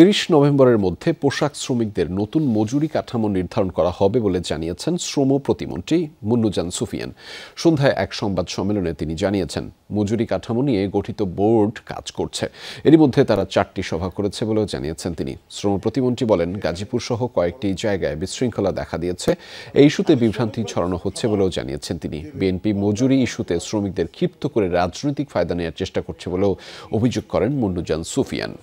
তিরিশ নভেম্বরের মধ্যে পোশাক শ্রমিকদের নতুন মজুরি কাঠামো নির্ধারণ করা হবে বলে জানিয়েছেন শ্রম প্রতিমন্ত্রী মুন্নুজান সুফিয়ান। সন্ধ্যায় এক সংবাদ সম্মেলনে তিনি জানিয়েছেন, মজুরি কাঠামো নিয়ে গঠিত বোর্ড কাজ করছে। এরই মধ্যে তারা চারটি সভা করেছে বলেও জানিয়েছেন তিনি। শ্রম প্রতিমন্ত্রী বলেন, গাজীপুর সহ কয়েকটি জায়গায় বিশৃঙ্খলা দেখা দিয়েছে। এই ইস্যুতে বিভ্রান্তি ছড়ানো হচ্ছে বলেও জানিয়েছেন তিনি। বিএনপি মজুরি ইস্যুতে শ্রমিকদের ক্ষিপ্ত করে রাজনৈতিক ফায়দা নেওয়ার চেষ্টা করছে বলেও অভিযোগ করেন মুন্নুজান সুফিয়ান।